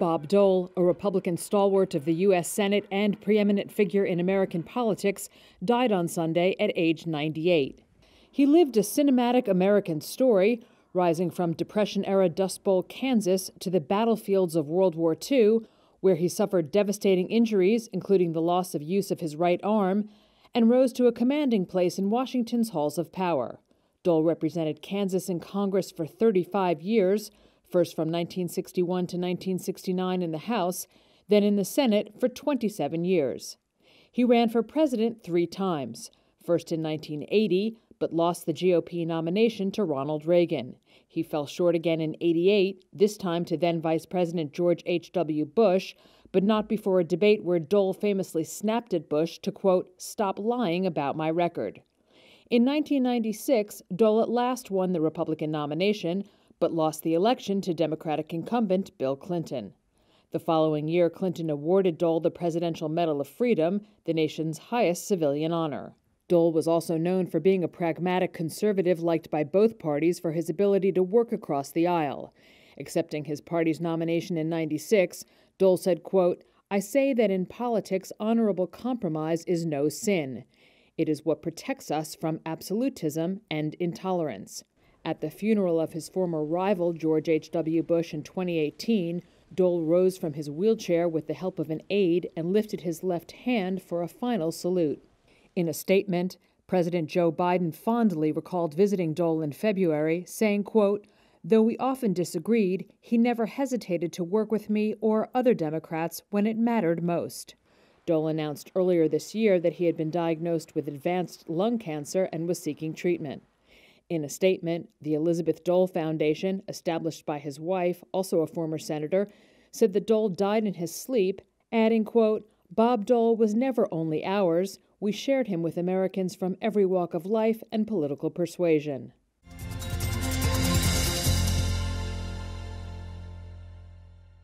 Bob Dole, a Republican stalwart of the U.S. Senate and preeminent figure in American politics, died on Sunday at age 98. He lived a cinematic American story, rising from Depression era Dust Bowl, Kansas, to the battlefields of World War II, where he suffered devastating injuries, including the loss of use of his right arm, and rose to a commanding place in Washington's halls of power. Dole represented Kansas in Congress for 35 years, first from 1961 to 1969 in the House, then in the Senate for 27 years. He ran for president three times, first in 1980, but lost the GOP nomination to Ronald Reagan. He fell short again in 88, this time to then Vice President George H.W. Bush, but not before a debate where Dole famously snapped at Bush to, quote, stop lying about my record. In 1996, Dole at last won the Republican nomination, but lost the election to Democratic incumbent Bill Clinton. The following year, Clinton awarded Dole the Presidential Medal of Freedom, the nation's highest civilian honor. Dole was also known for being a pragmatic conservative liked by both parties for his ability to work across the aisle. Accepting his party's nomination in 96, Dole said, quote, I say that in politics, honorable compromise is no sin. It is what protects us from absolutism and intolerance. At the funeral of his former rival, George H.W. Bush, in 2018, Dole rose from his wheelchair with the help of an aide and lifted his left hand for a final salute. In a statement, President Joe Biden fondly recalled visiting Dole in February, saying, quote, Though we often disagreed, he never hesitated to work with me or other Democrats when it mattered most. Dole announced earlier this year that he had been diagnosed with advanced lung cancer and was seeking treatment. In a statement, the Elizabeth Dole Foundation, established by his wife, also a former senator, said that Dole died in his sleep, adding, quote, Bob Dole was never only ours we shared him with Americans from every walk of life and political persuasion.